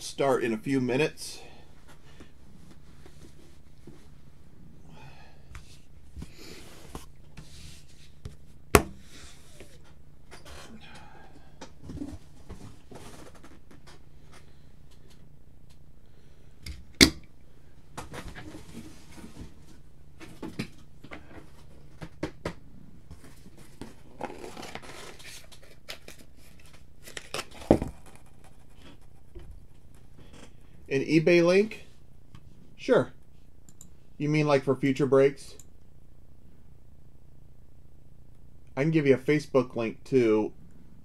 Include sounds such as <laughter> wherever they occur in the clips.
start in a few minutes. eBay link? Sure. You mean like for future breaks? I can give you a Facebook link too.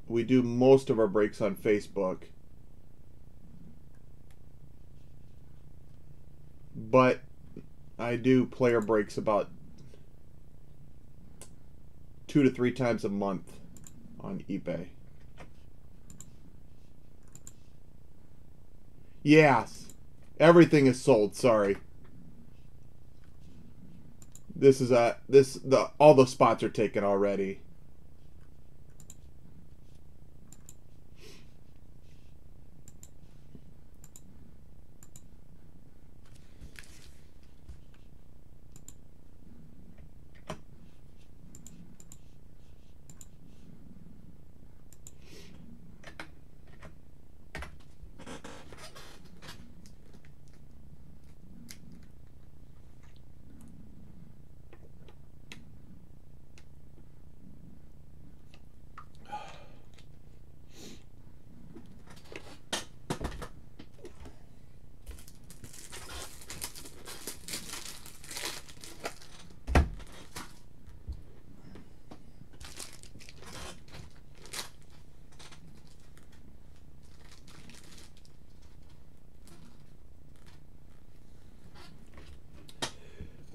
We do most of our breaks on Facebook. But I do player breaks about two to three times a month on eBay. Yes. Everything is sold, sorry. This is a this the all the spots are taken already.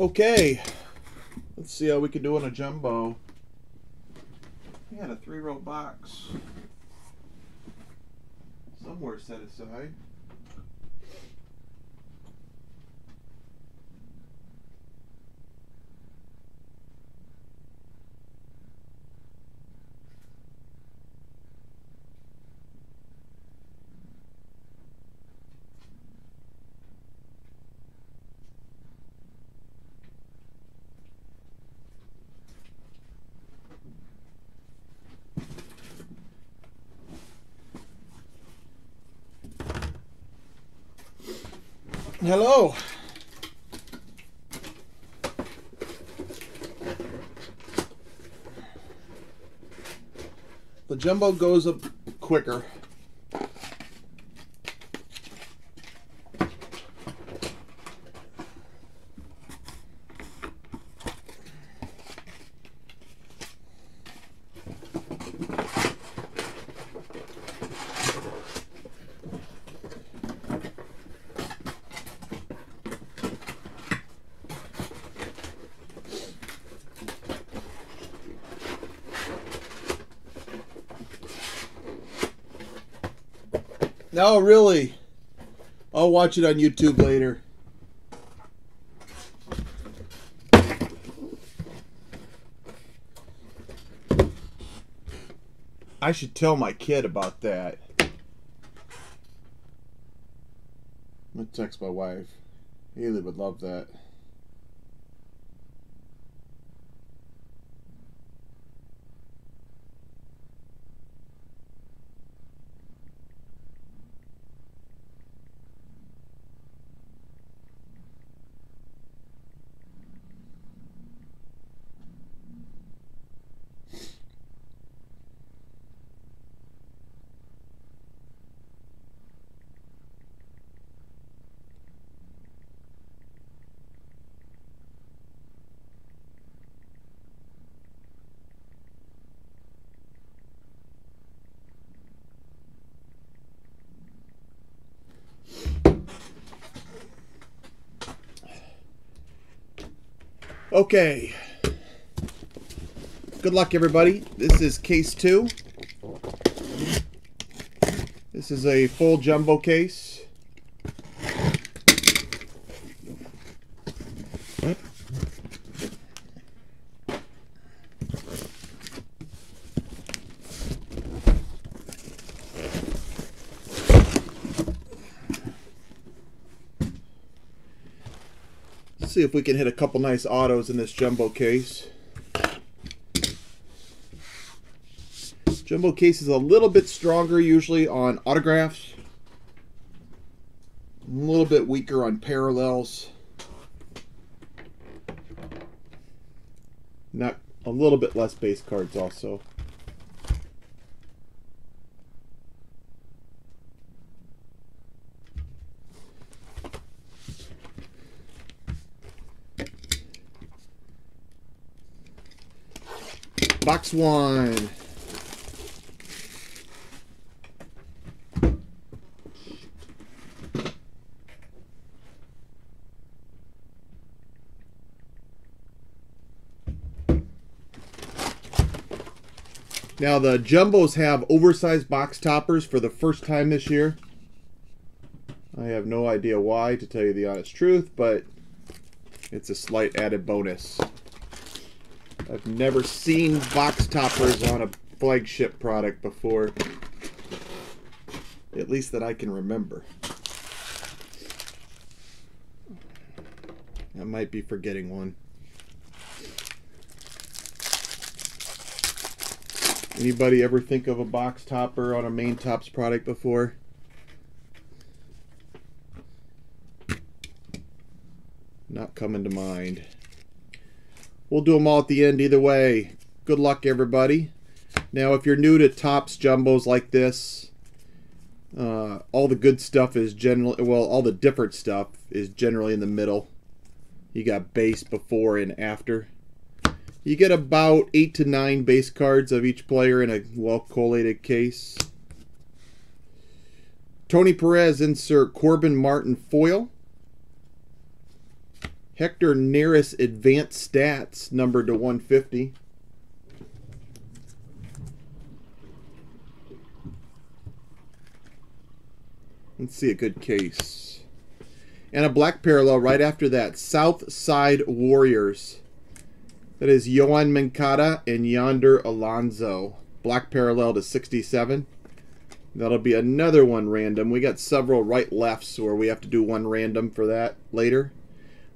Okay. Let's see how we can do on a jumbo. We had a three row box somewhere set aside. Hello. The jumbo goes up quicker. No, really. I'll watch it on YouTube later. I should tell my kid about that. I'm gonna text my wife. Haley would love that. Okay. Good luck, everybody. This is case two. This is a full jumbo case. Let's see if we can hit a couple nice autos in this jumbo case. Jumbo case is a little bit stronger usually on autographs. A little bit weaker on parallels. Not a little bit less base cards also. Box one. Now the Jumbos have oversized box toppers for the first time this year. I have no idea why, to tell you the honest truth, but it's a slight added bonus. Never seen box toppers on a flagship product before. At least that I can remember. I might be forgetting one. Anybody ever think of a box topper on a main Topps product before? Not coming to mind. We'll do them all at the end either way. Good luck, everybody. Now, if you're new to Topps jumbos like this, uh, all the good stuff is generally, well, all the different stuff is generally in the middle. You got base before and after. You get about eight to nine base cards of each player in a well collated case. Tony Perez insert Corbin Martin foil. Hector Neris advanced stats numbered to 150. Let's see a good case. And a black parallel right after that. South Side Warriors. That is Yoan Moncada and Yonder Alonso. Black parallel to 67. That'll be another one random. We got several right lefts where we have to do one random for that later.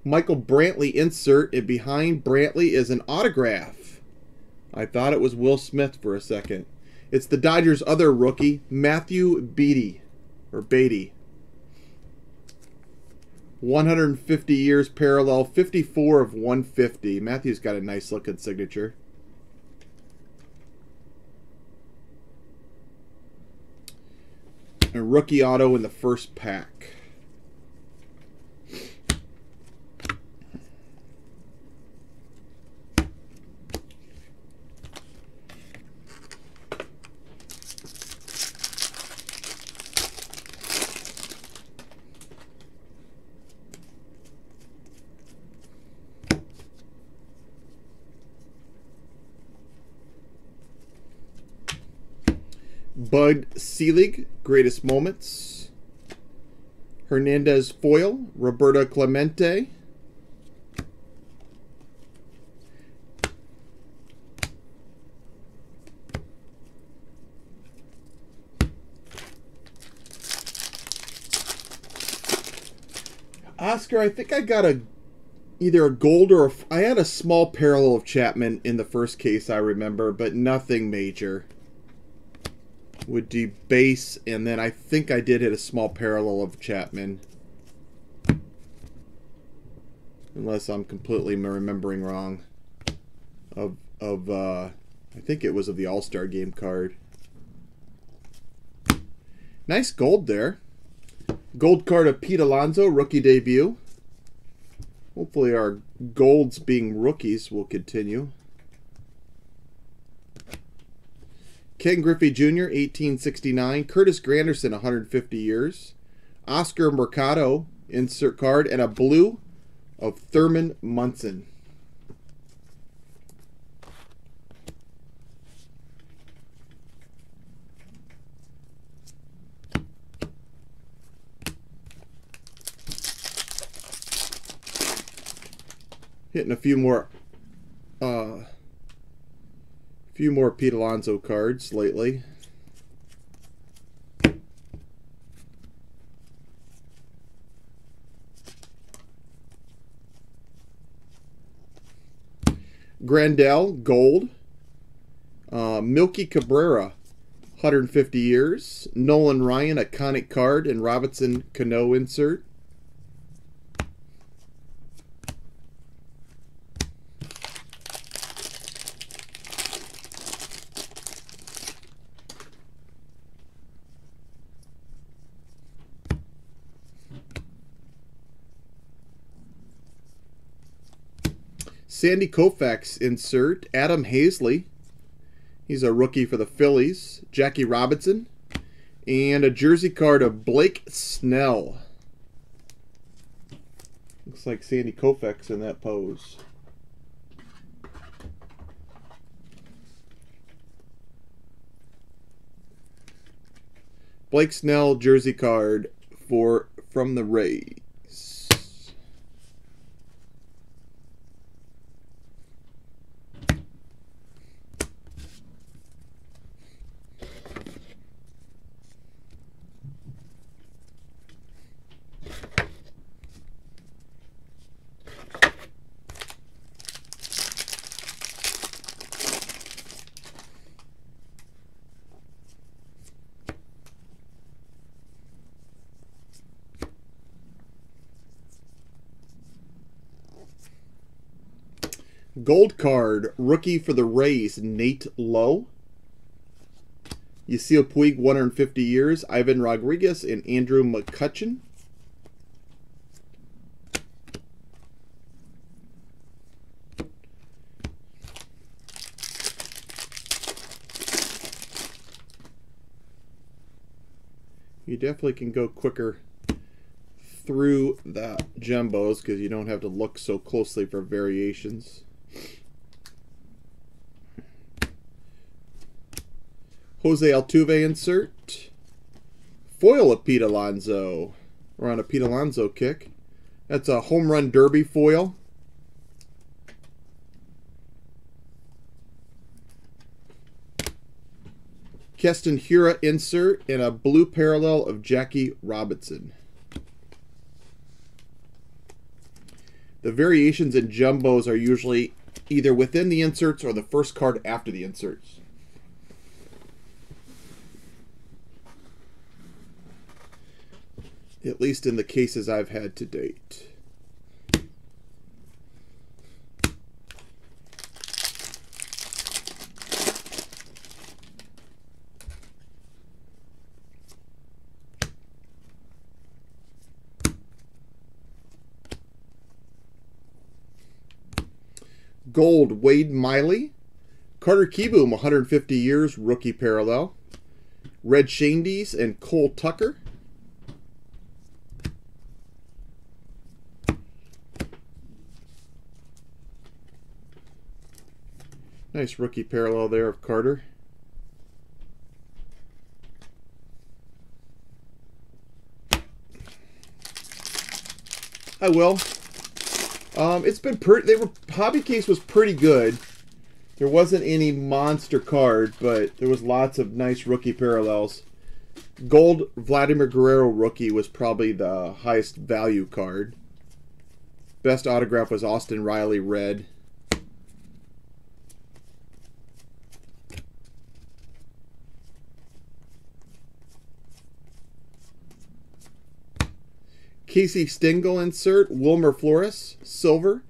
Michael Brantley insert, and behind Brantley is an autograph. I thought it was Will Smith for a second. It's the Dodgers' other rookie, Matthew Beaty, or Beaty. 150 years parallel, 54 of 150. Matthew's got a nice looking signature. A rookie auto in the first pack. Bud Selig, Greatest Moments. Hernandez Foil, Roberto Clemente. Oscar, I think I got a either a gold or a, I had a small parallel of Chapman in the first case I remember, but nothing major would debase, and then I think I did hit a small parallel of Chapman. Unless I'm completely remembering wrong. Of, of uh, I think it was of the All-Star Game card. Nice gold there. Gold card of Pete Alonso, rookie debut. Hopefully our golds being rookies will continue. Ken Griffey Jr., 1869. Curtis Granderson, 150 years. Oscar Mercado, insert card, and a blue of Thurman Munson. Hitting a few more uh, a few more Pete Alonso cards lately. Grandal, gold. Uh, Melky Cabrera, 150 years. Nolan Ryan, iconic card, and Robinson Cano insert. Sandy Koufax insert. Adam Haseley. He's a rookie for the Phillies. Jackie Robinson. And a jersey card of Blake Snell. Looks like Sandy Koufax in that pose. Blake Snell jersey card for from the Rays. Gold card, rookie for the Rays, Nate Lowe. Yasiel Puig, 150 years. Ivan Rodriguez and Andrew McCutchen. You definitely can go quicker through the jumbos because you don't have to look so closely for variations. Jose Altuve insert. Foil of Pete Alonso. We're on a Pete Alonso kick. That's a home run derby foil. Keston Hiura insert and a blue parallel of Jackie Robinson. The variations in jumbos are usually either within the inserts or the first card after the inserts. At least in the cases I've had to date. Gold, Wade Miley. Carter Kieboom, 150 years, rookie parallel. Red Schoendienst and Cole Tucker. Nice rookie parallel there of Carter. I will. Um, it's been pretty. They were hobby case was pretty good. There wasn't any monster card, but there was lots of nice rookie parallels. Gold Vladimir Guerrero rookie was probably the highest value card. Best autograph was Austin Riley red. Casey Stengel insert, Wilmer Flores, silver,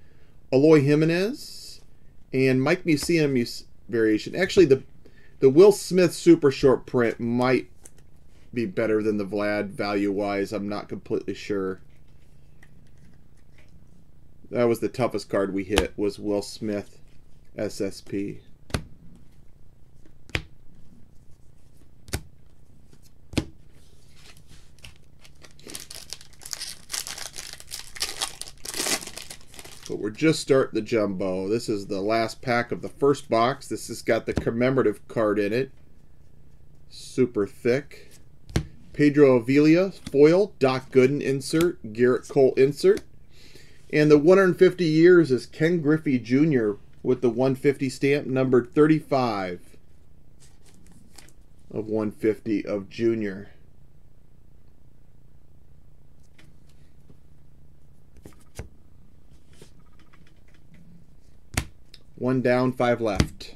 Eloy Jimenez, and Mike Mussina Mus variation. Actually, the the Will Smith super short print might be better than the Vlad value-wise. I'm not completely sure. That was the toughest card we hit, was Will Smith SSP. We're just starting the jumbo. This is the last pack of the first box. This has got the commemorative card in it. Super thick. Pedro Avila foil, Doc Gooden insert, Gerrit Cole insert. And the 150 years is Ken Griffey Jr. with the 150 stamp, numbered 35 of 150 of Junior. One down, five left.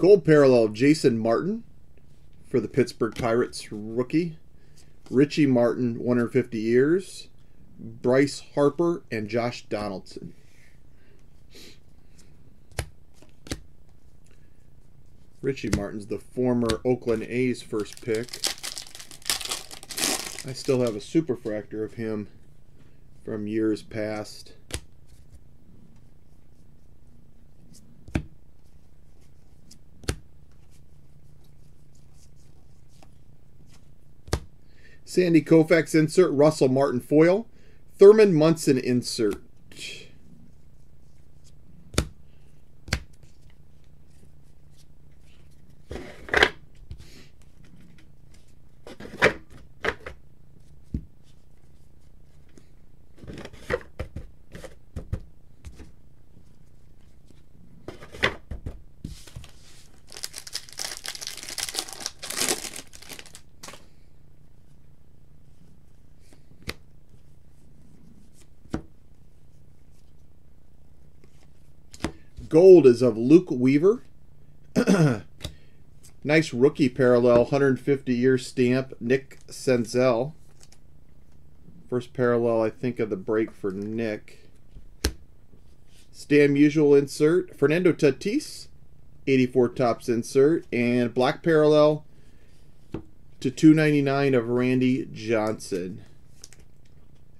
Gold parallel Jason Martin for the Pittsburgh Pirates rookie. Richie Martin, 150 years. Bryce Harper and Josh Donaldson. Richie Martin's the former Oakland A's first pick. I still have a superfractor of him from years past. Sandy Koufax insert, Russell Martin foil, Thurman Munson insert. Gold is of Luke Weaver. <clears throat> nice rookie parallel, 150 year stamp, Nick Senzel. First parallel, I think, of the break for Nick. Stan Musial insert, Fernando Tatis, 84 Topps insert, and black parallel to 299 of Randy Johnson.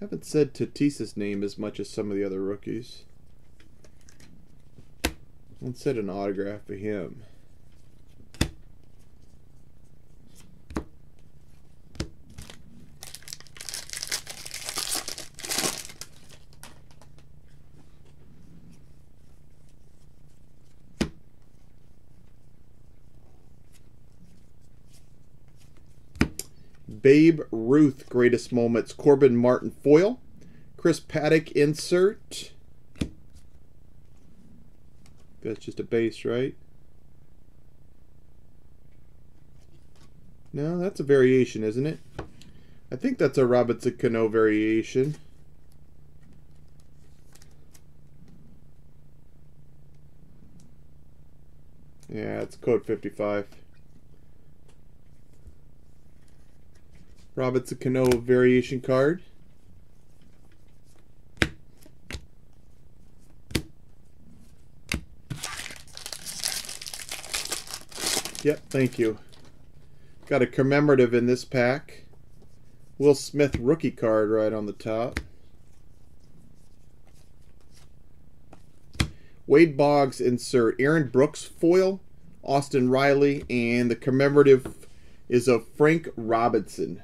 Haven't said Tatis's name as much as some of the other rookies. Let's set an autograph for him. Babe Ruth Greatest Moments Corbin Martin Foil. Chris Paddack Insert. That's just a base, right? No, that's a variation, isn't it? I think that's a Robinson Cano variation. Yeah, it's code 55. Robinson Cano variation card. Yep, thank you. Got a commemorative in this pack. Will Smith rookie card right on the top. Wade Boggs insert Aaron Brooks foil, Austin Riley, and the commemorative is of Frank Robinson.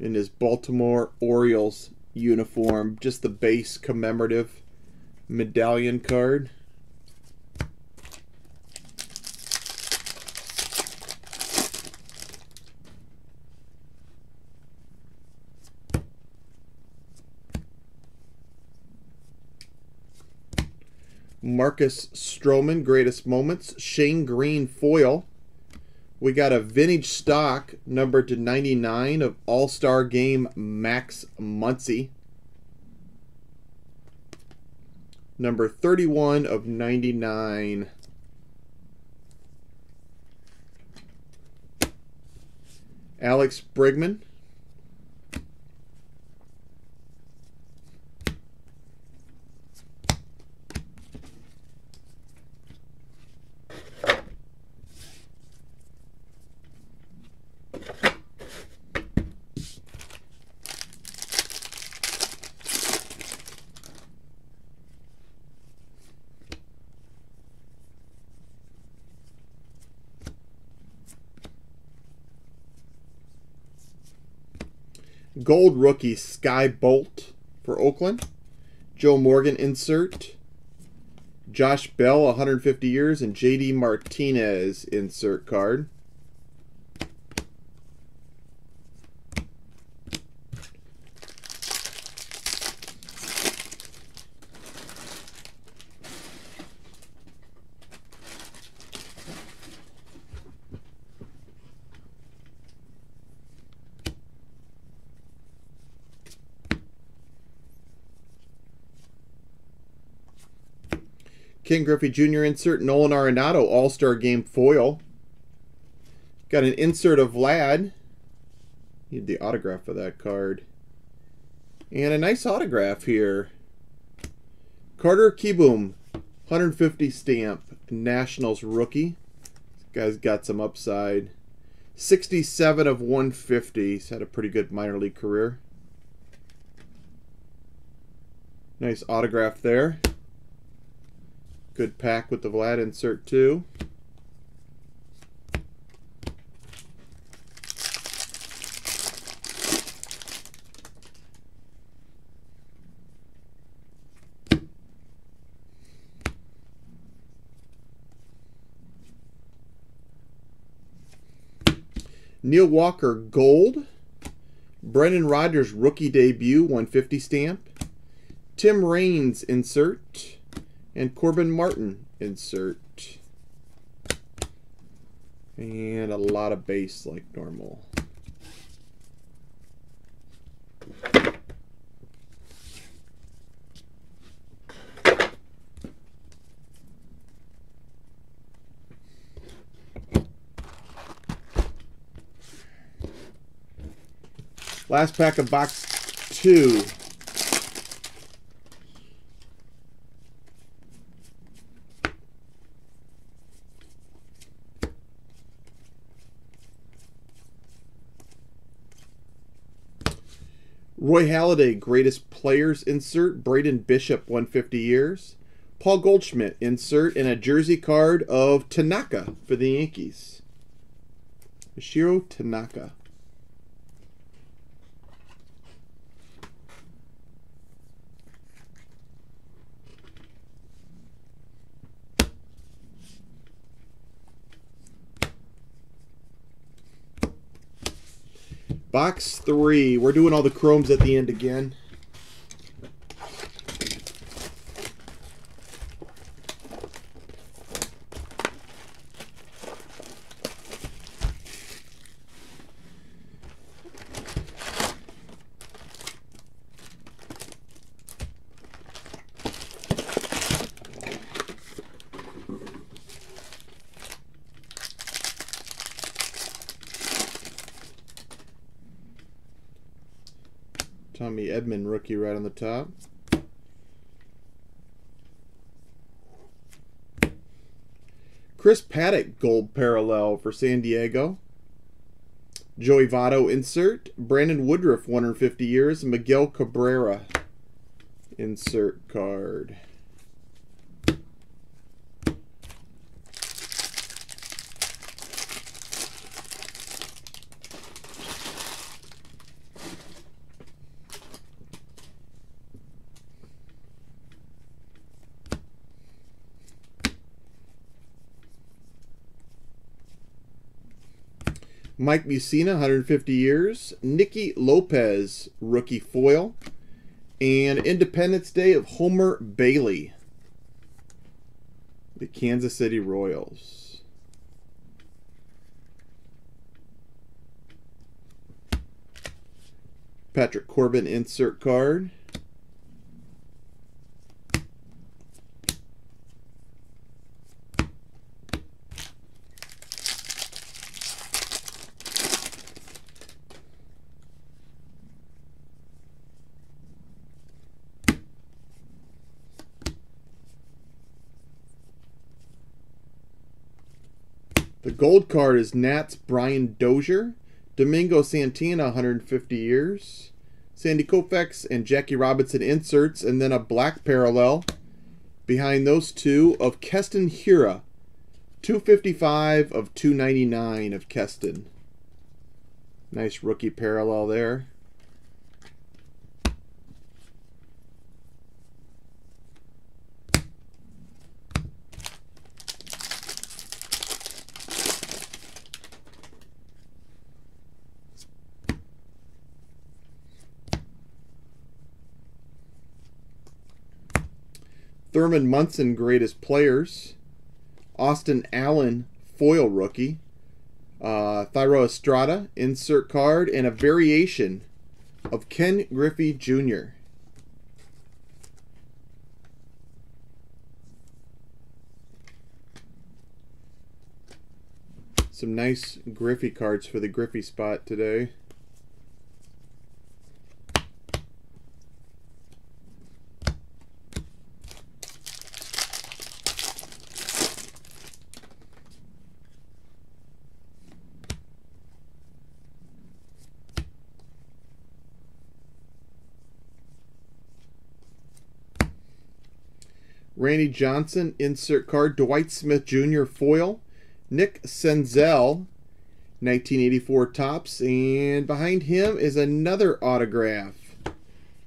In his Baltimore Orioles uniform, just the base commemorative medallion card. Marcus Stroman, greatest moments. Shane Greene foil. We got a vintage stock number to 99 of All Star Game Max Muncy. Number 31 of 99. Alex Bregman. Gold rookie Skye Bolt for Oakland. Joe Morgan insert. Josh Bell, 150 years, and JD Martinez insert card. Ken Griffey Jr. insert, Nolan Arenado All-Star Game foil. Got an insert of Vlad. Need the autograph for that card. And a nice autograph here. Carter Kieboom, 150 stamp, Nationals rookie. This guy's got some upside. 67 of 150. He's had a pretty good minor league career. Nice autograph there. Good pack with the Vlad insert too. Neil Walker Gold. Brendan Rodgers rookie debut 150 stamp. Tim Raines insert. And Corbin Martin insert. And a lot of base like normal. Last pack of box two. Roy Halladay, greatest players insert. Braden Bishop, 150 years. Paul Goldschmidt, insert, and a jersey card of Tanaka for the Yankees. Shiro Tanaka. Box three. We're doing all the chromes at the end again. Tommy Right on the top. Chris Paddack gold parallel for San Diego. Joey Votto insert. Brandon Woodruff 150 years. Miguel Cabrera insert card. Mike Mussina, 150 years. Nicky Lopez, rookie foil. And Independence Day of Homer Bailey. The Kansas City Royals. Patrick Corbin insert card. Gold card is Nats Brian Dozier, Domingo Santana 150 years, Sandy Koufax and Jackie Robinson inserts, and then a black parallel behind those two of Keston Hiura, 255 of 299 of Keston. Nice rookie parallel there. Thurman Munson, greatest players. Austin Allen, foil rookie. Uh, Thairo Estrada, insert card, and a variation of Ken Griffey Jr. Some nice Griffey cards for the Griffey spot today. Randy Johnson, insert card. Dwight Smith Jr. foil. Nick Senzel, 1984 Topps, And behind him is another autograph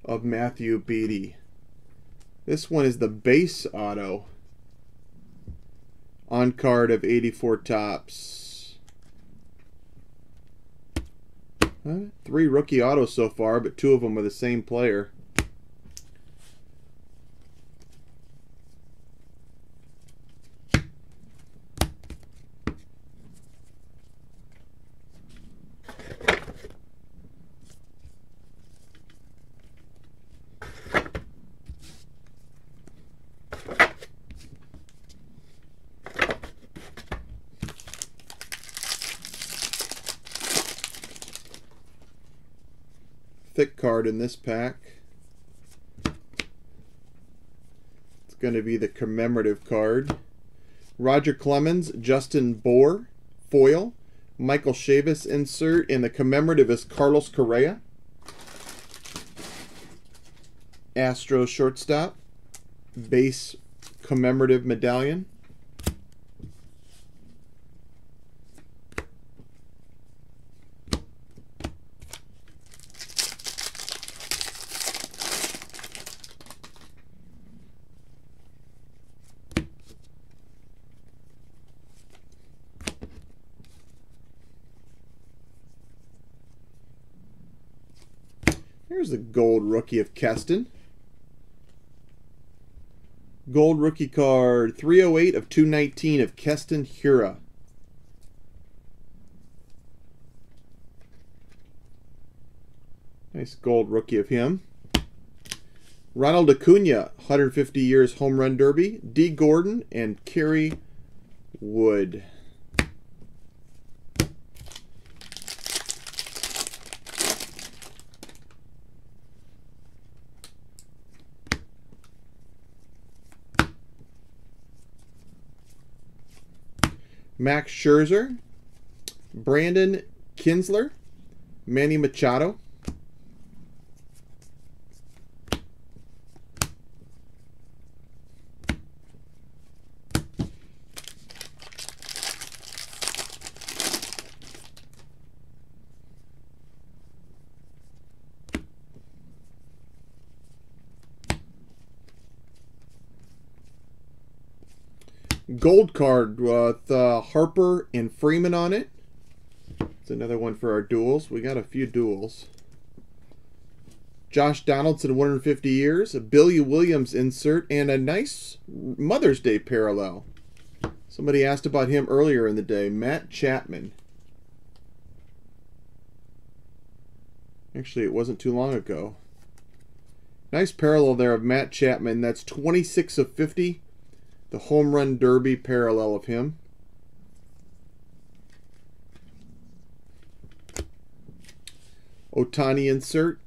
of Matthew Beaty. This one is the base auto on card of 84 Topps. Three rookie autos so far, but two of them are the same player. thick card in this pack. It's going to be the commemorative card. Roger Clemens, Justin Bour, foil. Michael Chavis insert, and the commemorative is Carlos Correa. Astro shortstop, base commemorative medallion. Here's the gold rookie of Keston. Gold rookie card 308 of 219 of Keston Hiura. Nice gold rookie of him. Ronald Acuna, 150 years home run derby. D. Gordon and Kerry Wood. Max Scherzer, Brandon Kintzler, Manny Machado. Gold card with uh, Harper and Freeman on it. It's another one for our duels. We got a few duels. Josh Donaldson, 150 years. A Billy Williams insert and a nice Mother's Day parallel. Somebody asked about him earlier in the day. Matt Chapman. Actually, it wasn't too long ago. Nice parallel there of Matt Chapman. That's 26 of 50 the home run derby parallel of him. Ohtani insert.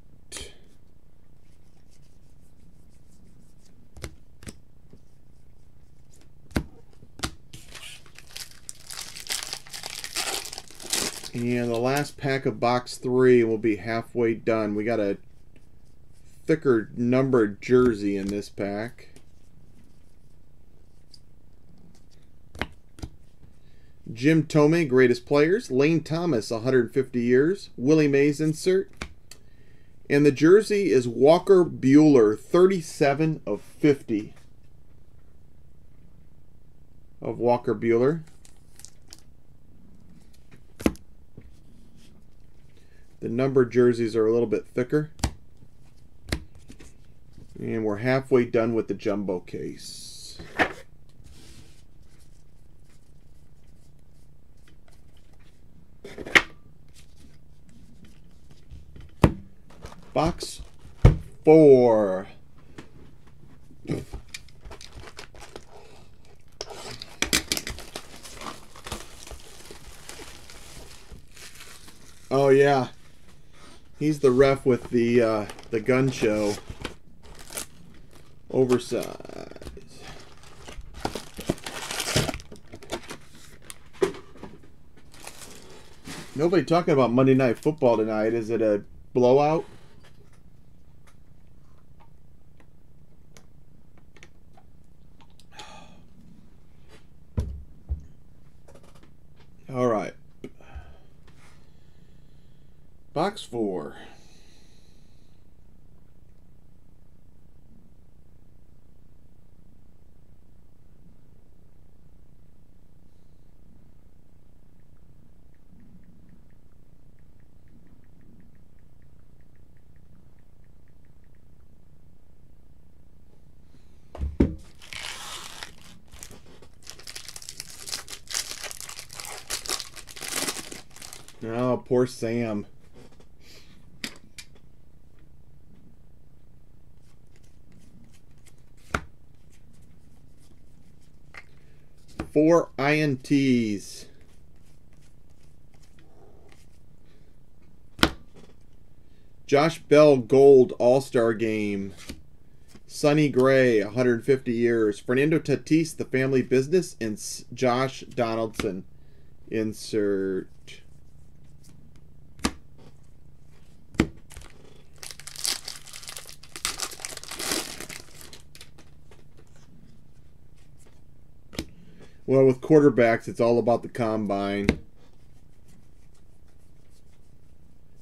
And the last pack of box three will be halfway done. We got a thicker numbered jersey in this pack. Jim Thome, greatest players. Lane Thomas, 150 years. Willie Mays insert. And the jersey is Walker Buehler, 37 of 50 of Walker Buehler. The numbered jerseys are a little bit thicker. And we're halfway done with the jumbo case. Box four. Oh yeah, he's the ref with the uh, the gun show. Oversized. Nobody talking about Monday Night Football tonight. Is it a blowout? All right. Box four. Oh, ah, poor Sam. Four INTs. Josh Bell Gold All-Star Game. Sonny Gray, 150 years. Fernando Tatis, The Family Business, and Josh Donaldson. Insert. Well, with quarterbacks, it's all about the combine.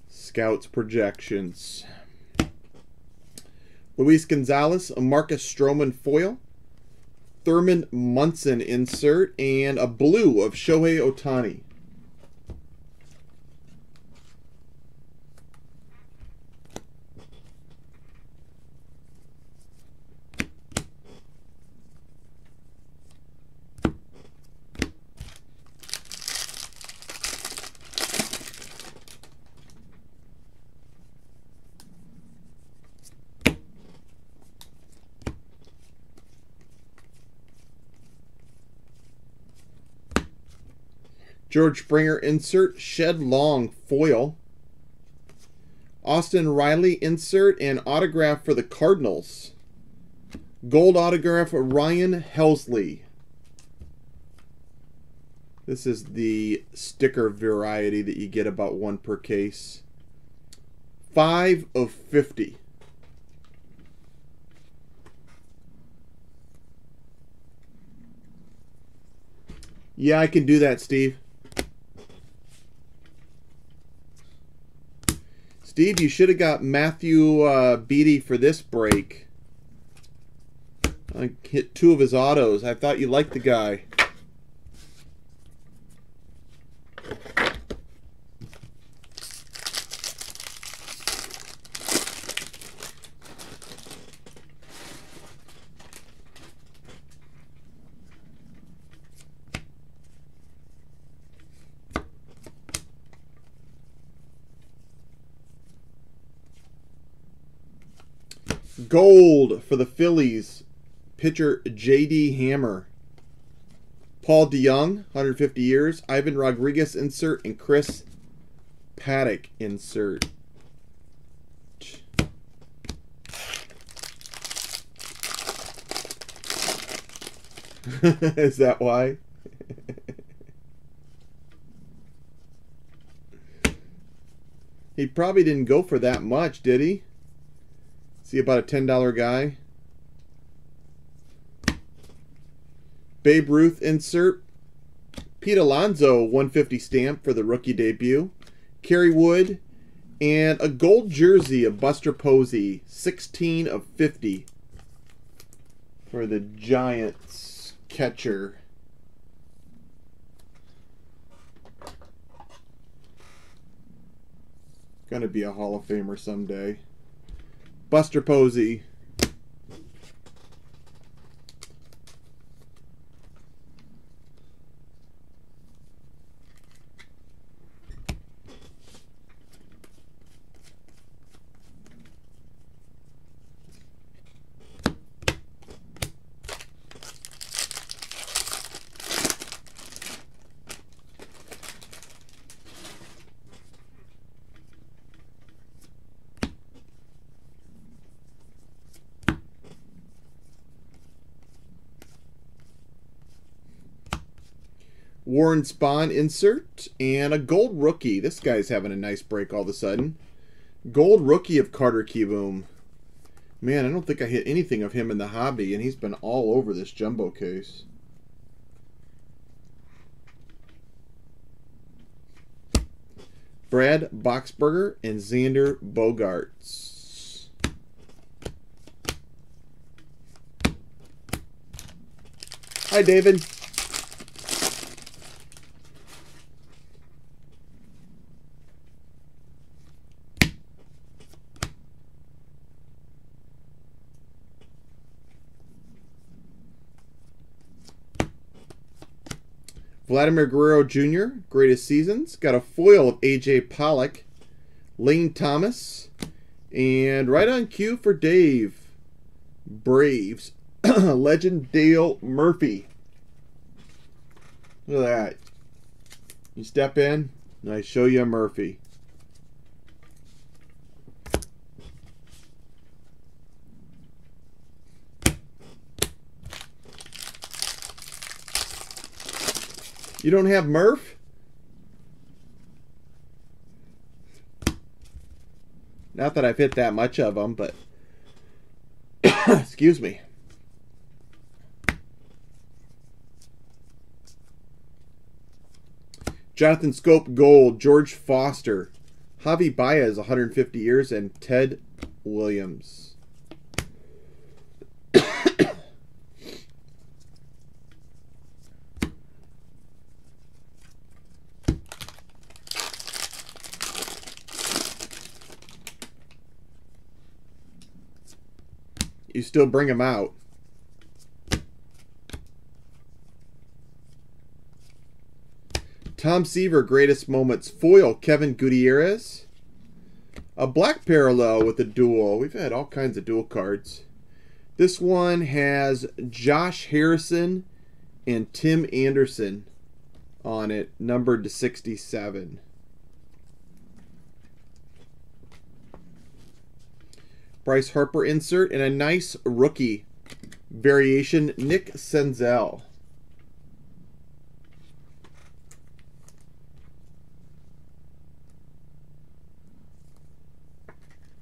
Scouts projections. Luis Gonzalez, a Marcus Stroman foil. Thurman Munson insert. And a blue of Shohei Ohtani. George Springer insert, Shed Long foil. Austin Riley insert and autograph for the Cardinals. Gold autograph Ryan Helsley. This is the sticker variety that you get about one per case. 5 of 50. Yeah, I can do that, Steve. Steve, you should have got Matthew uh, Beaty for this break. I hit two of his autos. I thought you liked the guy. Gold for the Phillies, pitcher J.D. Hammer. Paul DeJong, 150 years. Ivan Rodriguez insert and Chris Paddack insert. <laughs> Is that why? <laughs> he probably didn't go for that much, did he? See about a $10 guy. Babe Ruth insert. Pete Alonso 150 stamp for the rookie debut. Kerry Wood. And a gold jersey of Buster Posey. 16 of 50 for the Giants catcher. Gonna be a Hall of Famer someday. Buster Posey. Warren Spahn insert, and a gold rookie. This guy's having a nice break all of a sudden. Gold rookie of Carter Kieboom. Man, I don't think I hit anything of him in the hobby, and he's been all over this jumbo case. Brad Boxberger and Xander Bogaerts. Hi, David. Vladimir Guerrero Jr., greatest seasons. Got a foil of A.J. Pollock. Lane Thomas. And right on cue for Dave. Braves. <clears throat> Legend Dale Murphy. Look at that. You step in, and I show you Murphy. You don't have Murph? Not that I've hit that much of them, but <coughs> excuse me. Jonathan Schoop Gold, George Foster, Javi Baez, 150 years, and Ted Williams. you still bring them out. Tom Seaver, greatest moments. Foil, Kelvin Gutierrez. A black parallel with a dual. We've had all kinds of dual cards. This one has Josh Harrison and Tim Anderson on it, numbered to 67. Bryce Harper insert, and a nice rookie variation, Nick Senzel.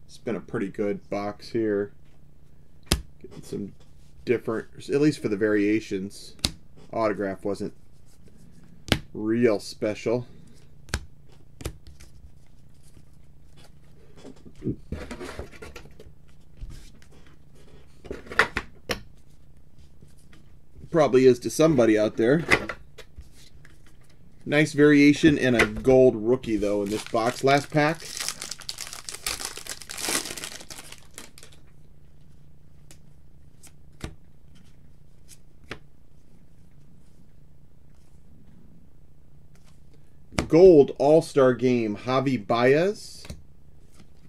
It's been a pretty good box here. Getting some different, at least for the variations. Autograph wasn't real special. Probably is to somebody out there. Nice variation and a gold rookie, though, in this box. Last pack. Gold All-Star Game, Javi Baez.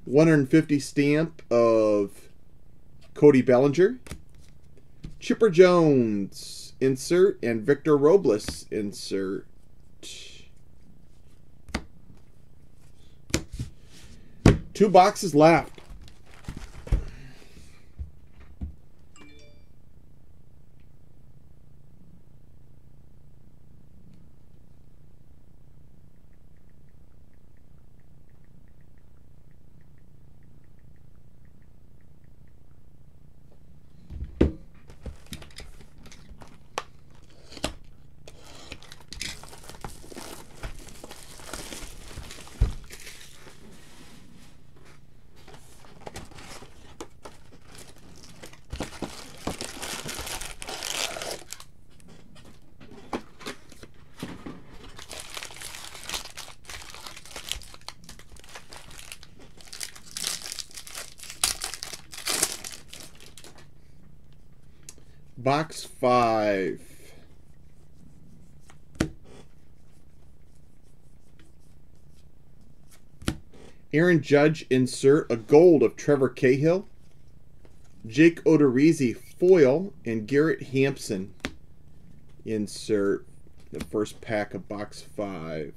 150 stamp of Cody Bellinger. Chipper Jones, insert, and Victor Robles, insert. Two boxes left. Box 5. Aaron Judge insert a gold of Trevor Cahill. Jake Odorizzi foil and Garrett Hampson insert the first pack of box 5.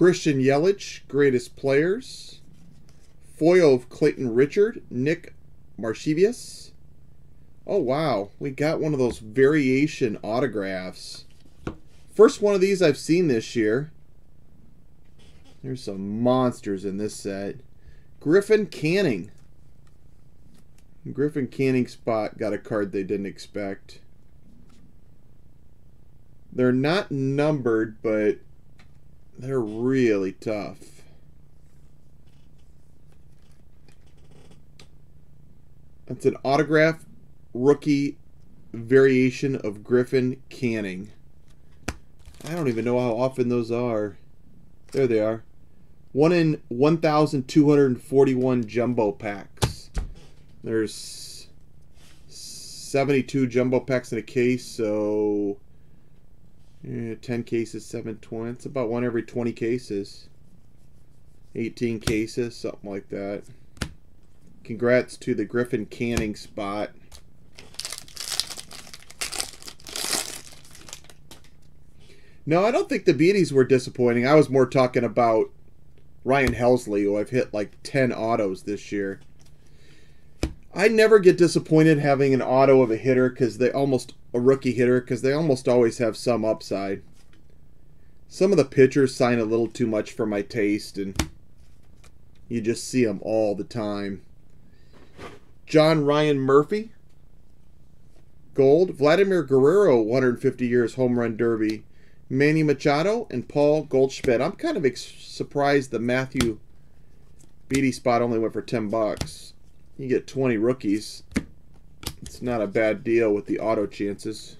Christian Yelich, greatest players. Foil of Clayton Richard, Nick Margevicius. Oh, wow. We got one of those variation autographs. First one of these I've seen this year. There's some monsters in this set. Griffin Canning. Griffin Canning spot got a card they didn't expect. They're not numbered, but they're really tough. That's an autograph rookie variation of Griffin Canning. I don't even know how often those are. There they are. One in 1,241 jumbo packs. There's 72 jumbo packs in a case, so yeah, 10 cases, 720. It's about one every 20 cases. 18 cases, something like that. Congrats to the Griffin Canning spot. No, I don't think the Beatys were disappointing. I was more talking about Ryan Helsley, who I've hit like 10 autos this year. I never get disappointed having an auto of a hitter because they almost a rookie hitter because they almost always have some upside. Some of the pitchers sign a little too much for my taste, and you just see them all the time. John Ryan Murphy, gold. Vladimir Guerrero, 150 years home run derby. Manny Machado and Paul Goldschmidt. I'm kind of surprised the Matthew Beaty spot only went for 10 bucks. You get 20 rookies. It's not a bad deal with the auto chances.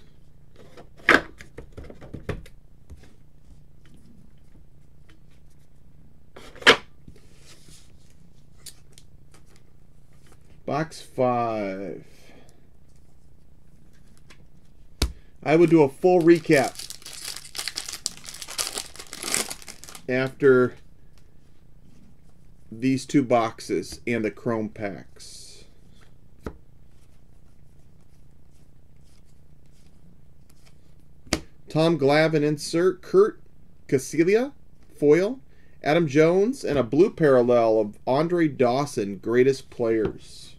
Box 5. I would do a full recap after these two boxes and the chrome packs. Tom Glavine insert, Curt Casali, foil, Adam Jones, and a blue parallel of Andre Dawson, greatest players.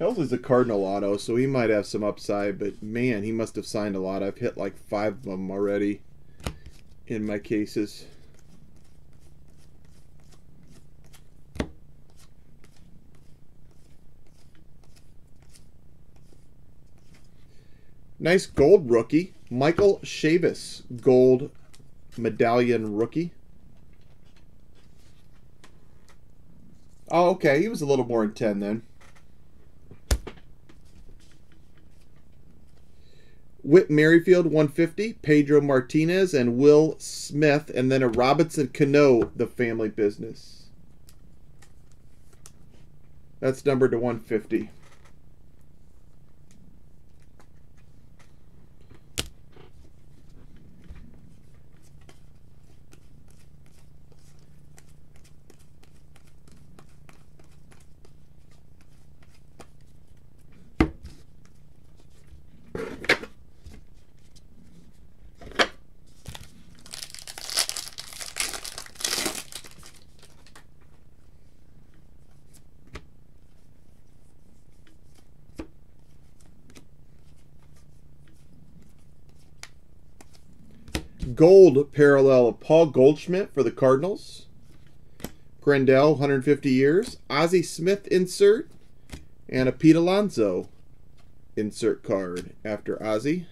Helsley's a Cardinal auto, so he might have some upside, but man, he must have signed a lot. I've hit like five of them already in my cases. Nice gold rookie. Michael Chavis, gold medallion rookie. Oh, okay. He was a little more in 10 then. Whit Merrifield 150, Pedro Martinez, and Will Smith, and then a Robinson Cano, the family business. That's numbered to 150. Gold parallel of Paul Goldschmidt for the Cardinals. Grandal, 150 years. Ozzie Smith insert. And a Pete Alonso insert card after Ozzie.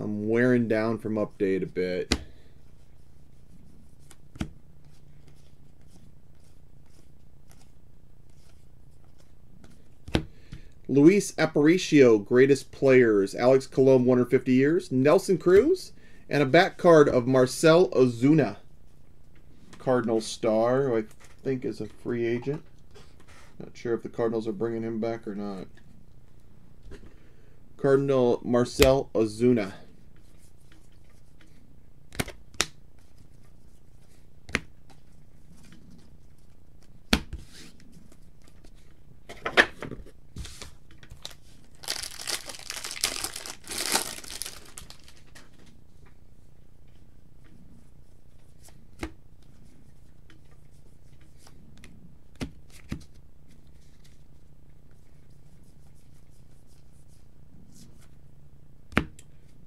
I'm wearing down from update a bit. Luis Aparicio, greatest players. Alex Colomé, 150 years. Nelson Cruz, and a back card of Marcel Ozuna, Cardinal star, who I think is a free agent. Not sure if the Cardinals are bringing him back or not. Cardinal Marcel Ozuna.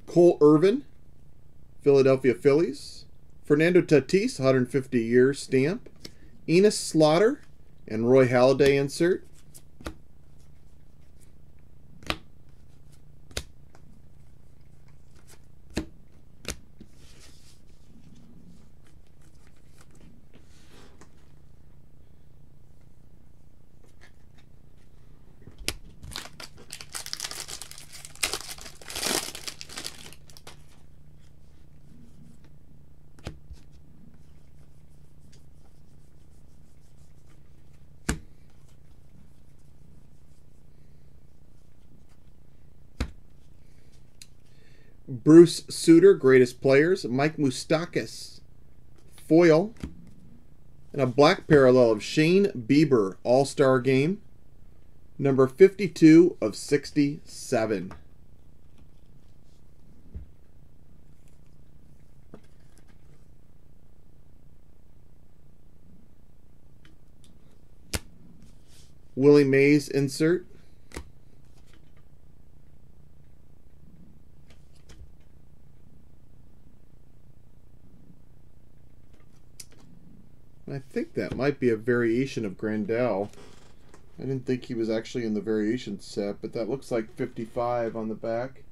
Cole Irvin, Philadelphia Phillies. Fernando Tatis, 150 year stamp. Enos Slaughter and Roy Halladay insert. Bruce Sutter, greatest players. Mike Moustakas, foil. And a black parallel of Shane Bieber, All Star Game. Number 52 of 67. Willie Mays insert. I think that might be a variation of Grandal. I didn't think he was actually in the variation set, but that looks like 55 on the back.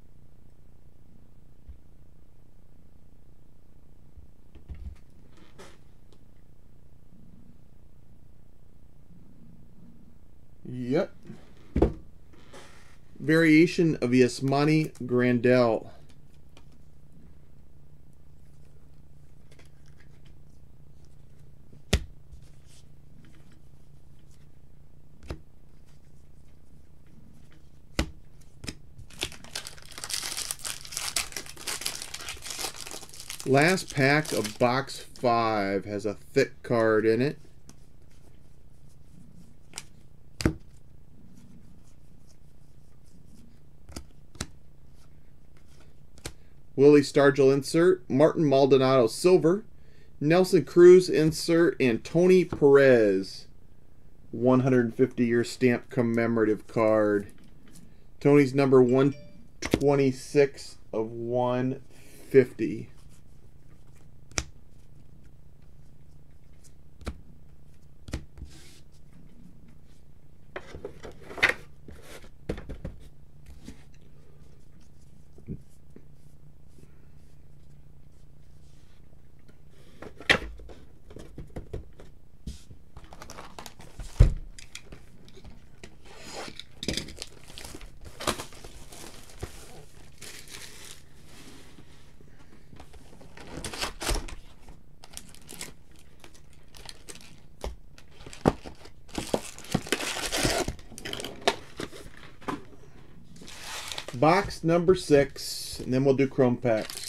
Yep. Variation of Yasmani Grandal. Last pack of box five has a thick card in it. Willie Stargell insert, Martin Maldonado silver, Nelson Cruz insert, and Tony Perez 150 year stamp commemorative card. Tony's number 126 of 150. box number six, and then we'll do chrome packs.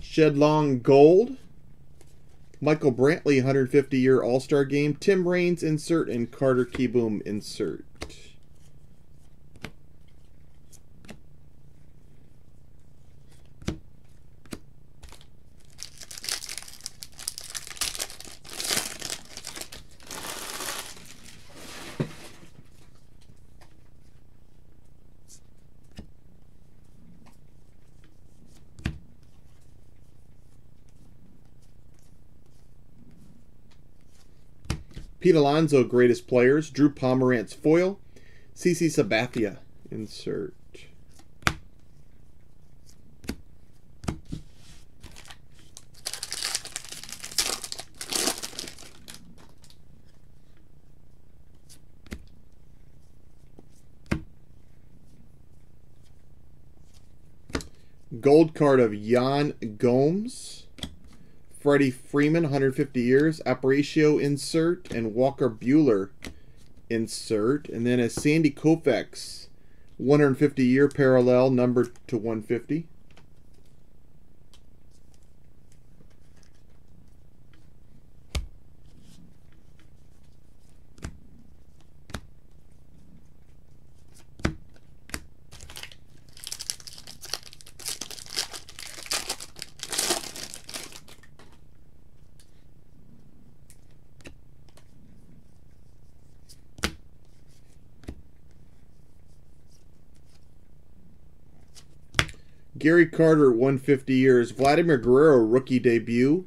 Shed Long Gold. Michael Brantley, 150 year All Star game. Tim Raines insert and Carter Kieboom insert. Pete Alonso, greatest players. Drew Pomeranz, foil. CC Sabathia, insert. Gold card of Yan Gomes. Freddie Freeman, 150 years. Aparicio insert. And Walker Buehler insert. And then a Sandy Koufax, 150 year parallel, numbered to 150. Gary Carter, 150 years. Vladimir Guerrero, rookie debut.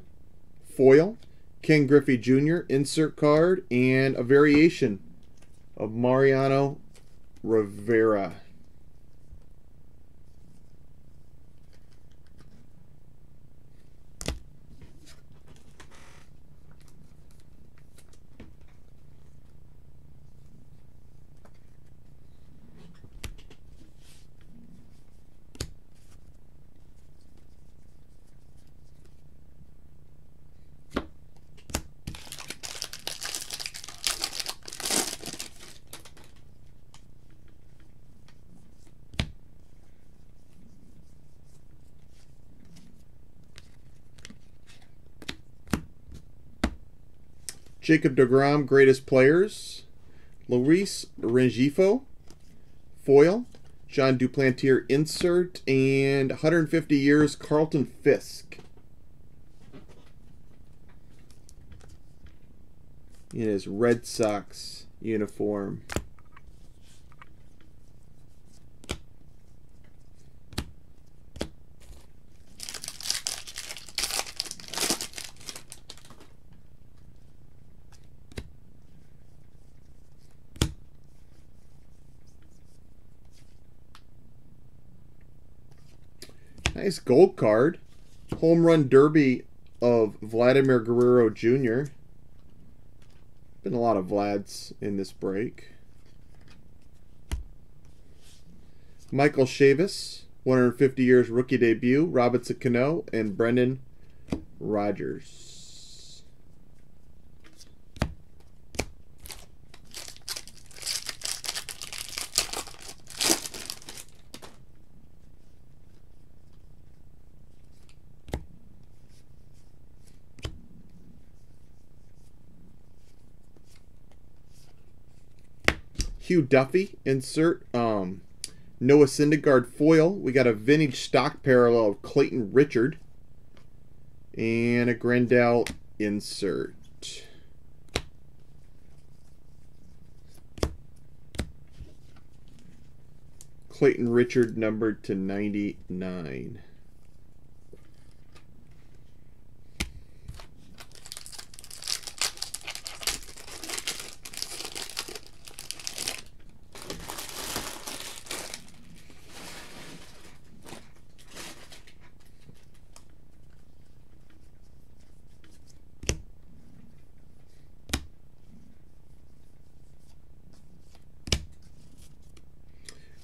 Foil. Ken Griffey Jr., insert card. And a variation of Mariano Rivera. Jacob DeGrom, greatest players. Luis Rengifo, foil. Jon Duplantier, insert. And 150 years, Carlton Fisk. In his Red Sox uniform. Nice gold card. Home run derby of Vladimir Guerrero Jr. Been a lot of Vlads in this break. Michael Chavis, 150 years rookie debut. Robinson Cano and Brendan Rodgers. Hugh Duffy, insert um, Noah Syndergaard foil. We got a vintage stock parallel of Clayton Richard. And a Grandal insert. Clayton Richard numbered to 99.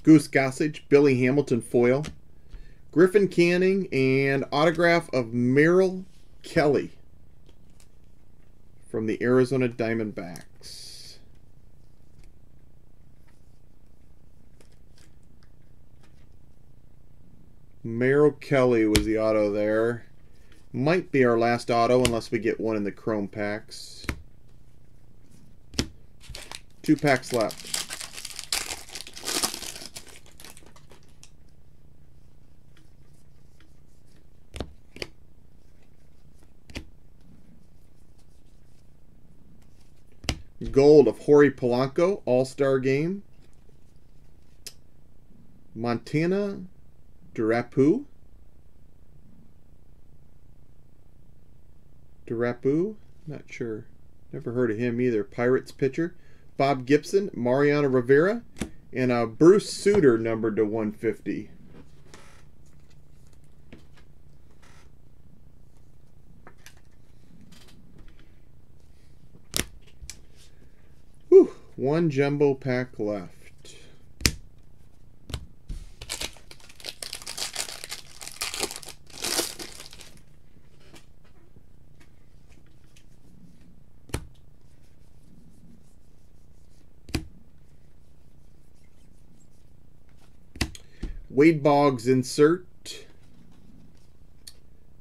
Goose Gossage, Billy Hamilton foil, Griffin Canning, and autograph of Merrill Kelly from the Arizona Diamondbacks. Merrill Kelly was the auto there. Might be our last auto unless we get one in the chrome packs. Two packs left. Gold of Jorge Polanco, All-Star Game. Montana DuRapau. DuRapau? Not sure. Never heard of him either. Pirates pitcher. Bob Gibson, Mariano Rivera, and a Bruce Sutter numbered to 150. One jumbo pack left. Wade Boggs insert.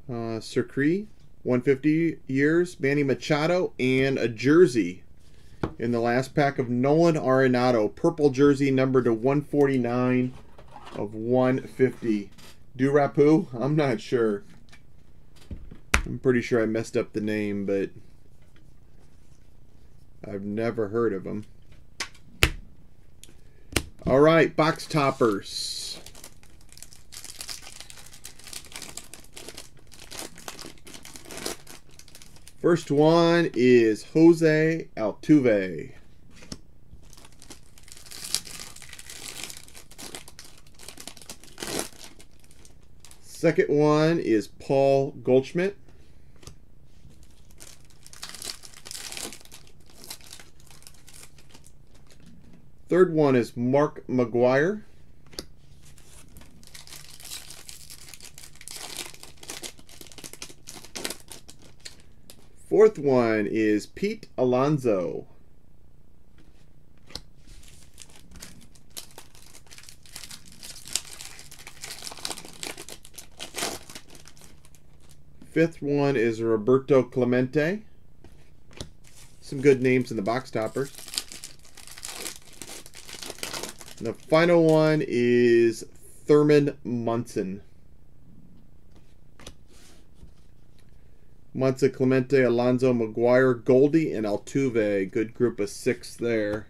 Uh, Sir Cree, 150 years. Manny Machado and a jersey in the last pack of Nolan Arenado. Purple jersey number to 149 of 150. DuRapau? I'm not sure. I'm pretty sure I messed up the name, but I've never heard of him. All right, box toppers. First one is Jose Altuve. Second one is Paul Goldschmidt. Third one is Mark McGwire. Fourth one is Pete Alonso. Fifth one is Roberto Clemente. Some good names in the box toppers. And the final one is Thurman Munson. Munson, Clemente, Alonso, McGwire, Goldie, and Altuve. Good group of six there.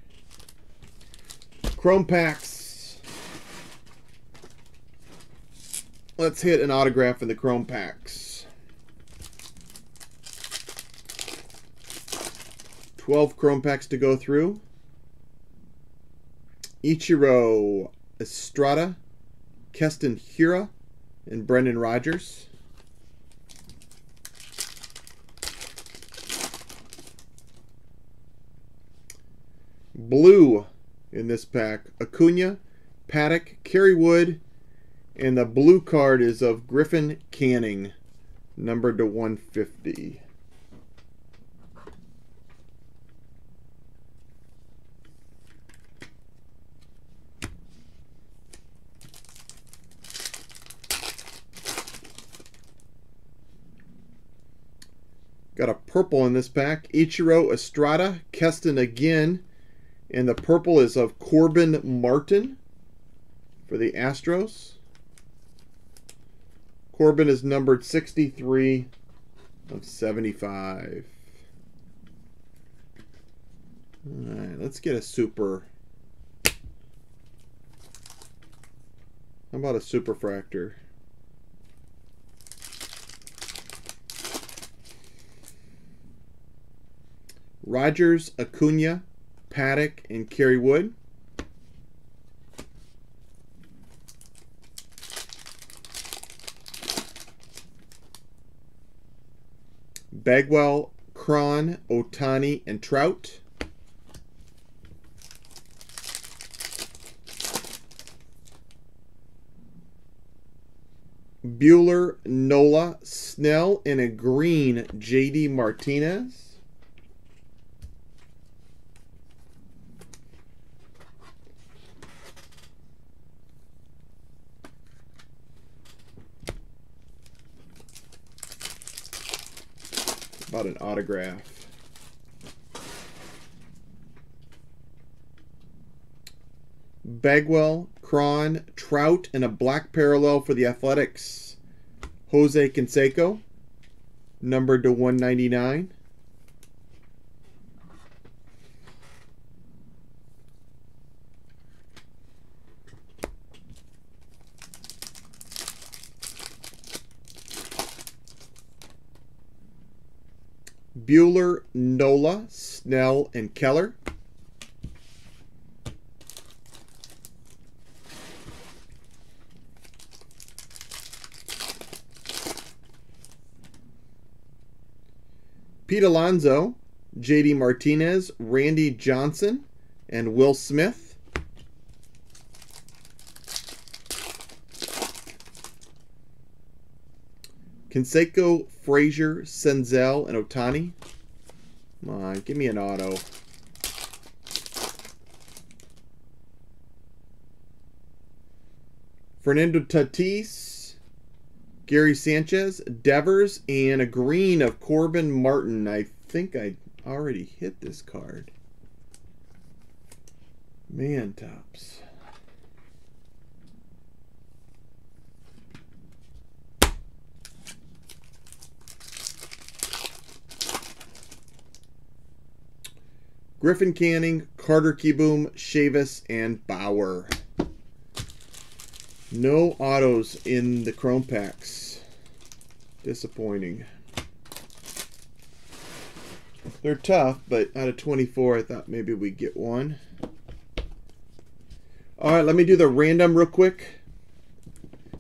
Chrome packs. Let's hit an autograph in the Chrome packs. 12 Chrome packs to go through. Thairo Estrada, Keston Hiura, and Brendan Rodgers. Blue in this pack, Acuna, Paddack, Kerry Wood, and the blue card is of Griffin Canning, numbered to 150. Got a purple in this pack. Thairo Estrada, Keston again. And the purple is of Corbin Martin for the Astros. Corbin is numbered 63 of 75. All right, let's get a super. How about a superfractor? Rogers Acuna, Paddack, and Kerry Wood. Bagwell, Cron, Ohtani, and Trout. Buehler, Nola, Snell, and a green JD Martinez. about an autograph. Bagwell, Cron, Trout, and a black parallel for the Athletics. Jose Canseco, numbered to 199. Buehler, Nola, Snell, and Keller. Pete Alonso, JD Martinez, Randy Johnson, and Will Smith. Canseco, Frazier, Senzel, and Ohtani. Come on, give me an auto. Fernando Tatis, Gary Sanchez, Devers, and a green of Corbin Martin. I think I already hit this card. Man Topps. Griffin Canning, Carter Kieboom, Chavis, and Bauer. No autos in the Chrome packs. Disappointing. They're tough, but out of 24, I thought maybe we'd get one. All right, let me do the random real quick.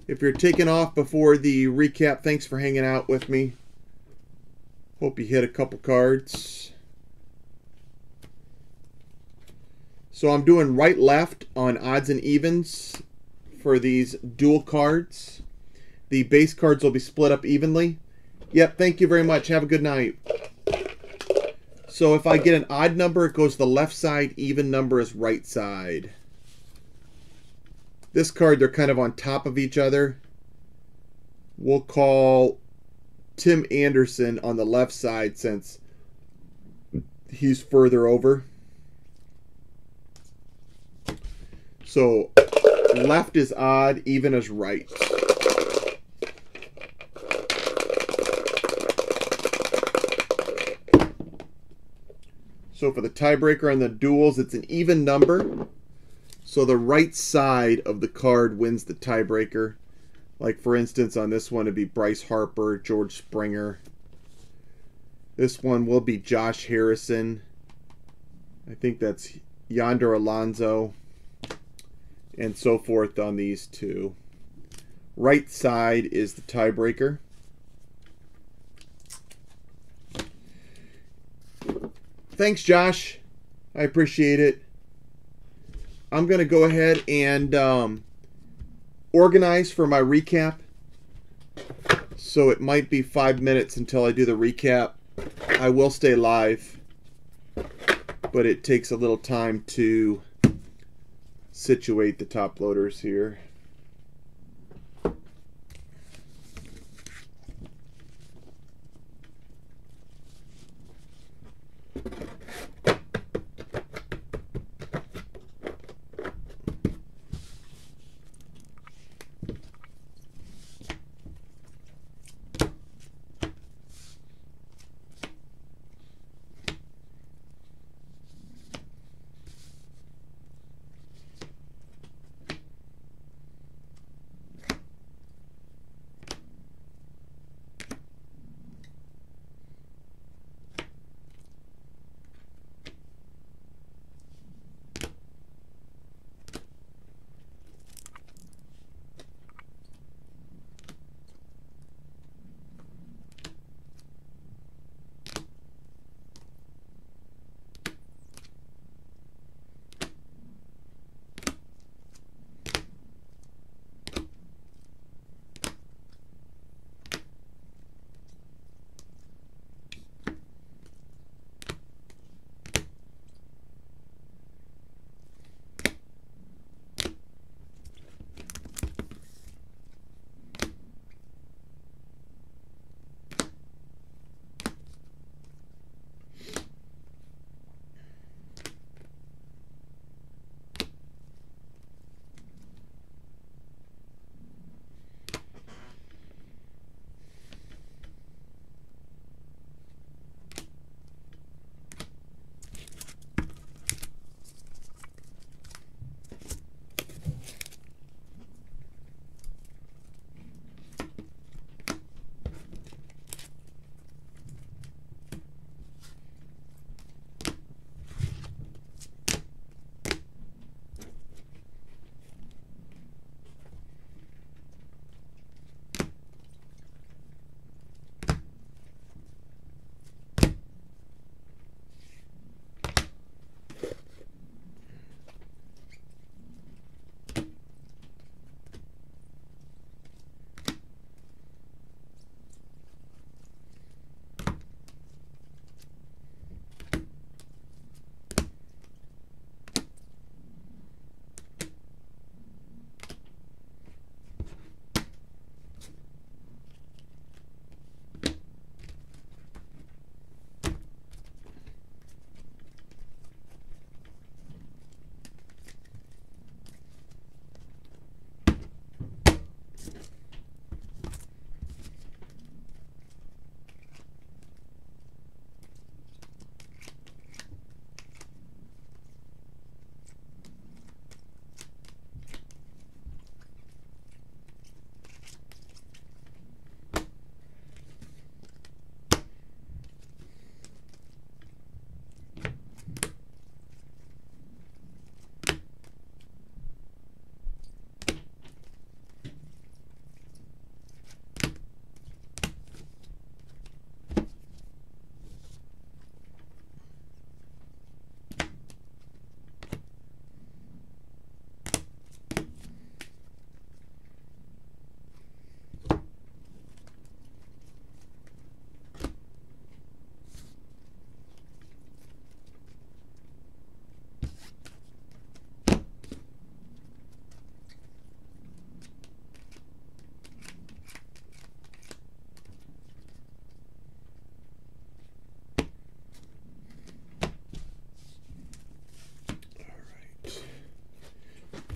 If you're taking off before the recap, thanks for hanging out with me. Hope you hit a couple cards. So I'm doing right left on odds and evens for these dual cards. The base cards will be split up evenly. Yep, thank you very much. Have a good night. So if I get an odd number, it goes to the left side. Even number is right side. This card, they're kind of on top of each other. We'll call Tim Anderson on the left side since he's further over. So left is odd, even is right. So for the tiebreaker on the duels, it's an even number. So the right side of the card wins the tiebreaker. Like for instance, on this one it'd be Bryce Harper, George Springer. This one will be Josh Harrison. I think that's Yonder Alonso and so forth on these two. Right side is the tiebreaker. Thanks, Josh. I appreciate it. I'm going to go ahead and um, organize for my recap. So it might be five minutes until I do the recap. I will stay live, but it takes a little time to situate the top loaders here.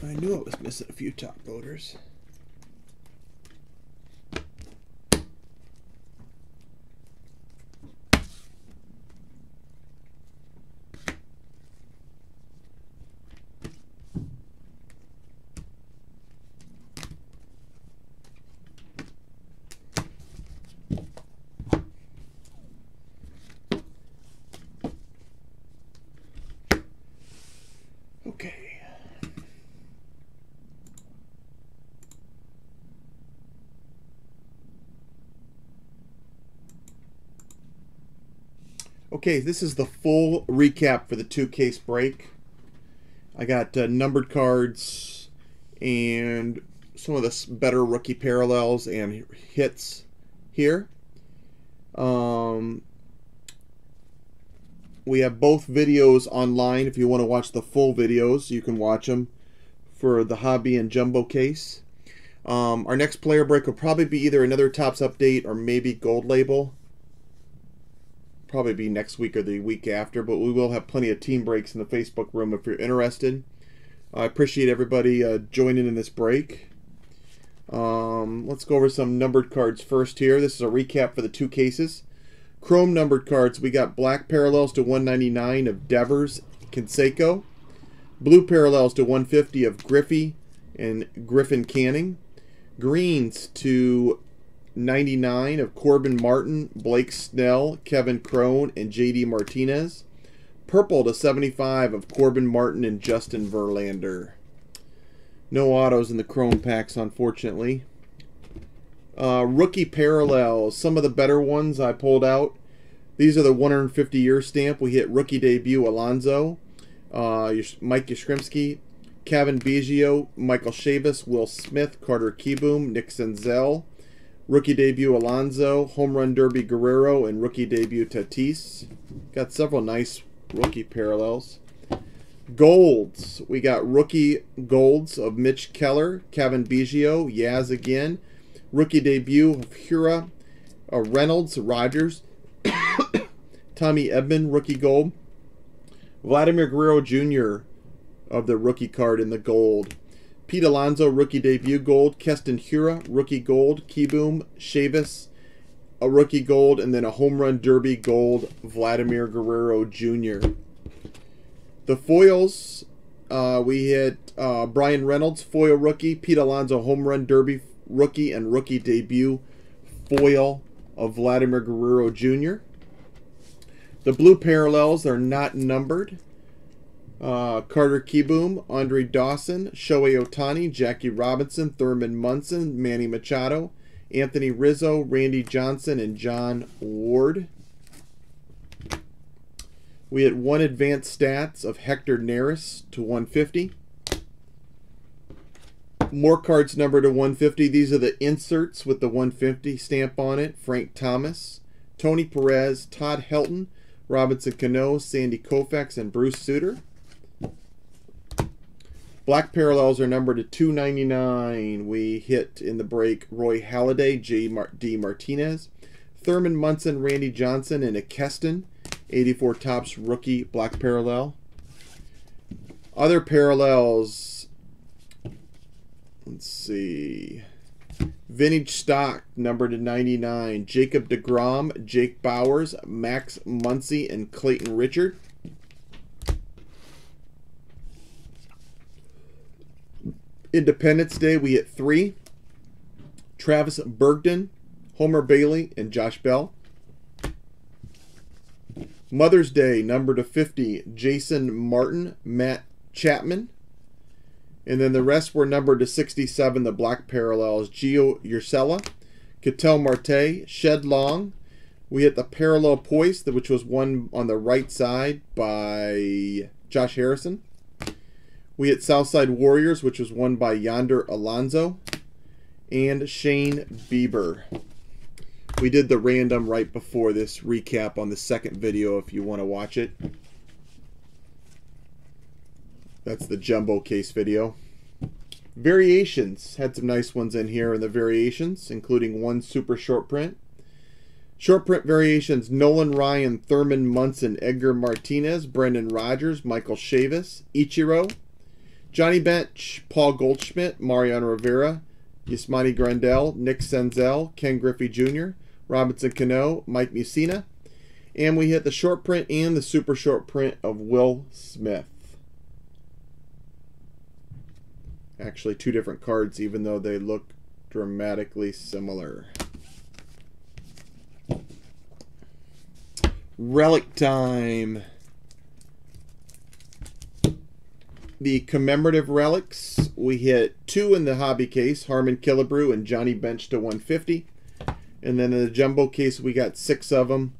I knew I was missing a few top loaders. Okay, this is the full recap for the two case break. I got uh, numbered cards and some of the better rookie parallels and hits here. Um, we have both videos online. If you want to watch the full videos, you can watch them for the hobby and jumbo case. Um, our next player break will probably be either another Topps update or maybe gold label. Probably be next week or the week after, but we will have plenty of team breaks in the Facebook room if you're interested. I appreciate everybody uh, joining in this break. Um, let's go over some numbered cards first here. This is a recap for the two cases. Chrome numbered cards, we got black parallels to 199 of Devers Canseco, blue parallels to 150 of Griffey and Griffin Canning, greens to 99 of Corbin Martin, Blake Snell, Kevin Cron, and JD Martinez, purple to 75 of Corbin Martin and Justin Verlander. No autos in the Chrome packs, unfortunately. Uh, rookie parallels, some of the better ones I pulled out. These are the 150 year stamp. We hit rookie debut Alonso, uh, Mike Yastrzemski, Cavan Biggio, Michael Chavis, Will Smith, Carter Kieboom, Nick Senzel, rookie debut Alonso, home run derby Guerrero, and rookie debut Tatis. Got several nice rookie parallels. Golds. We got rookie golds of Mitch Keller, Cavan Biggio, Yaz again, Rookie debut of Hiura, uh, Reynolds, Rogers, <coughs> Tommy Edman, rookie gold. Vladimir Guerrero Jr. of the rookie card in the gold. Pete Alonso, rookie debut gold. Keston Hiura, rookie gold. Kieboom, Chavis, a rookie gold. And then a home run derby gold, Vladimir Guerrero Jr. The foils, uh, we hit uh, Bryan Reynolds, foil rookie. Pete Alonso, home run derby rookie and rookie debut foil of Vladimir Guerrero Jr. The blue parallels are not numbered. Uh, Carter Kieboom, Andre Dawson, Shohei Ohtani, Jackie Robinson, Thurman Munson, Manny Machado, Anthony Rizzo, Randy Johnson, and John Ward. We had one advanced stats of Hector Neris to 150 more cards numbered to 150. These are the inserts with the 150 stamp on it. Frank Thomas, Tony Perez, Todd Helton, Robinson Cano, Sandy Koufax, and Bruce Sutter. Black parallels are numbered to 299. We hit in the break Roy Halladay, J. Mar D. Martinez, Thurman Munson, Randy Johnson, and a Keston. 84 Topps rookie black parallel. Other parallels Let's see. Vintage stock, number to 99. Jacob DeGrom, Jake Bauers, Max Muncy, and Clayton Richard. Independence Day, we hit three. Travis Bergen, Homer Bailey, and Josh Bell. Mother's Day, number to 50. Jason Martin, Matt Chapman, and then the rest were numbered to 67. The black parallels Gio Urshela, Ketel Marte, Shed Long. We hit the parallel poise, which was one on the right side by Josh Harrison. We hit Southside Warriors, which was won by Yonder Alonso and Shane Bieber. We did the random right before this recap on the second video if you want to watch it. That's the jumbo case video. Variations. Had some nice ones in here in the variations, including one super short print. Short print variations Nolan Ryan, Thurman Munson, Edgar Martinez, Brendan Rodgers, Michael Chavis, Ichiro, Johnny Bench, Paul Goldschmidt, Mariano Rivera, Yasmani Grandal, Nick Senzel, Ken Griffey Jr., Robinson Cano, Mike Mussina. And we hit the short print and the super short print of Will Smith. Actually, two different cards, even though they look dramatically similar. Relic time. The commemorative relics, we hit two in the hobby case, Harmon Killebrew and Johnny Bench to 150. And then in the jumbo case, we got six of them.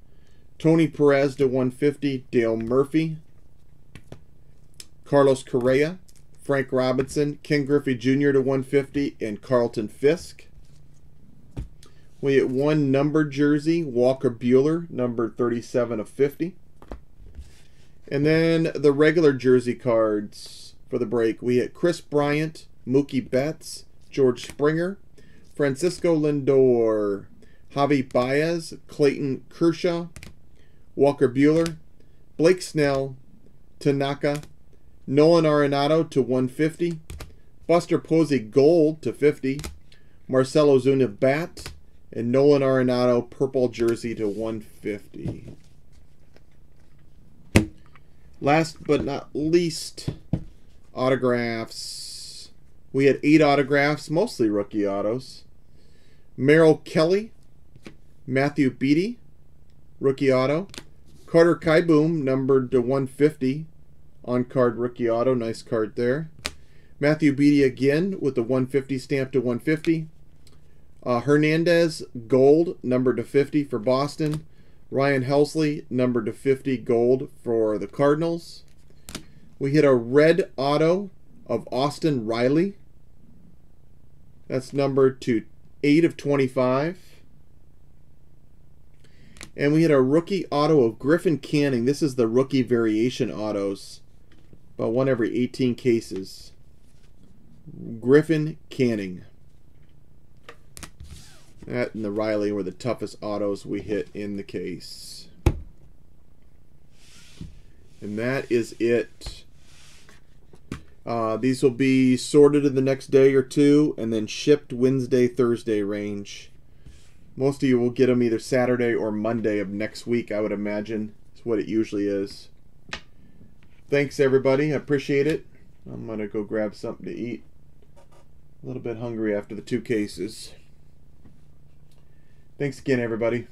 Tony Perez to 150, Dale Murphy, Carlos Correa, Frank Robinson, Ken Griffey Jr. to 150, and Carlton Fisk. We hit one numbered jersey, Walker Buehler, number 37 of 50. And then the regular jersey cards for the break. We hit Kris Bryant, Mookie Betts, George Springer, Francisco Lindor, Javi Baez, Clayton Kershaw, Walker Buehler, Blake Snell, Tanaka, Nolan Arenado to 150, Buster Posey Gold to 50, Marcell Ozuna Bat, and Nolan Arenado purple jersey to 150. Last but not least, autographs. We had eight autographs, mostly rookie autos. Merrill Kelly, Matthew Beaty, rookie auto. Carter Kieboom, numbered to 150, on card rookie auto. Nice card there. Matthew Beaty again with the 150 stamp to 150. Uh, Hernandez, gold, numbered to 50 for Boston. Ryan Helsley, numbered to 50, gold for the Cardinals. We hit a red auto of Austin Riley. That's number to 8 of 25. And we hit a rookie auto of Griffin Canning. This is the rookie variation autos. About one every 18 cases. Griffin Canning. That and the Riley were the toughest autos we hit in the case. And that is it. Uh, these will be sorted in the next day or two and then shipped Wednesday, Thursday range. Most of you will get them either Saturday or Monday of next week, I would imagine. It's what it usually is. Thanks, everybody. I appreciate it. I'm going to go grab something to eat. A little bit hungry after the two cases. Thanks again, everybody.